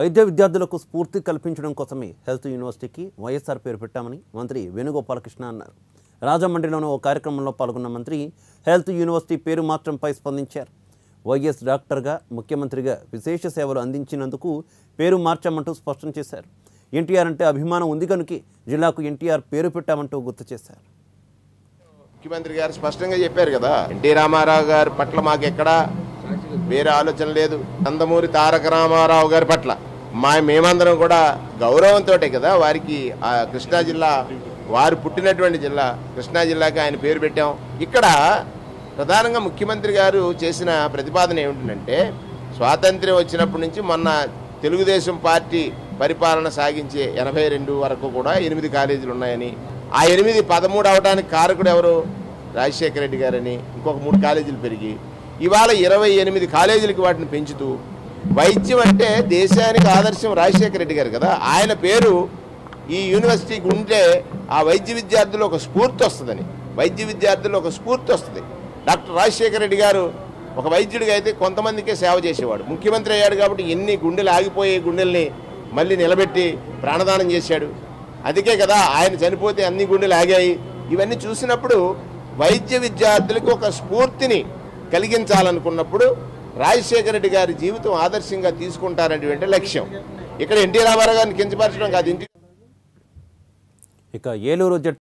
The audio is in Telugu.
వైద్య విద్యార్థులకు స్ఫూర్తి కల్పించడం కోసమే హెల్త్ యూనివర్సిటీకి వైఎస్ఆర్ పేరు పెట్టామని మంత్రి వేణుగోపాలకృష్ణ అన్నారు. రాజమండ్రిలోని ఓ కార్యక్రమంలో పాల్గొన్న మంత్రి హెల్త్ యూనివర్సిటీ పేరు మార్చడంపై స్పందించారు. వైఎస్ డాక్టర్గా ముఖ్యమంత్రిగా విశేష సేవలు అందించినందుకు పేరు మార్చామంటూ స్పష్టం చేశారు. ఎన్టీఆర్ అంటే అభిమానం ఉంది కనుక జిల్లాకు ఎన్టీఆర్ పేరు పెట్టామంటూ గుర్తు చేశారు. ముఖ్యమంత్రి గారు స్పష్టంగా చెప్పారు కదా ఎన్టీ రామారావు గారి పట్ల మాకు ఎక్కడా వేరే ఆలోచన లేదు. నందమూరి తారక రామారావు గారి పట్ల. మా మేమందరం కూడా గౌరవంతో కదా వారికి ఆ కృష్ణా జిల్లా వారు పుట్టినటువంటి జిల్లా కృష్ణా జిల్లాకి ఆయన పేరు పెట్టాం. ఇక్కడ ప్రధానంగా ముఖ్యమంత్రి గారు చేసిన ప్రతిపాదన ఏమిటంటే స్వాతంత్ర్యం వచ్చినప్పటి నుంచి మొన్న తెలుగుదేశం పార్టీ పరిపాలన సాగించే ఎనభై రెండు వరకు కూడా ఎనిమిది కాలేజీలు ఉన్నాయని ఆ ఎనిమిది పదమూడు అవడానికి కారకుడు ఎవరు? రాజశేఖర రెడ్డి గారని ఇంకొక మూడు కాలేజీలు పెరిగి ఇవాళ ఇరవై ఎనిమిది కాలేజీలకి వాటిని పెంచుతూ వైద్యం అంటే దేశానికి ఆదర్శం రాజశేఖర రెడ్డి గారు కదా. ఆయన పేరు ఈ యూనివర్సిటీకి ఉంటే ఆ వైద్య విద్యార్థులు ఒక స్ఫూర్తి వస్తుందని. వైద్య విద్యార్థులు ఒక స్ఫూర్తి వస్తుంది. డాక్టర్ రాజశేఖర రెడ్డి గారు ఒక వైద్యుడిగా అయితే కొంతమందికే సేవ చేసేవాడు. ముఖ్యమంత్రి అయ్యాడు కాబట్టి ఎన్ని గుండెలు ఆగిపోయే గుండెల్ని మళ్ళీ నిలబెట్టి ప్రాణదానం చేశాడు. అందుకే కదా ఆయన చనిపోతే అన్ని గుండెలు ఆగాయి. ఇవన్నీ చూసినప్పుడు వైద్య విద్యార్థులకు ఒక స్ఫూర్తిని కలిగించాలనుకున్నప్పుడు రాజశేఖర రెడ్డి గారి జీవితం ఆదర్శంగా తీసుకుంటారనేటువంటి లక్ష్యం. ఇక్కడ ఎన్టీ రామారావు గారిని కించపరచడం కాదు ఇక ఏలూరు జడ్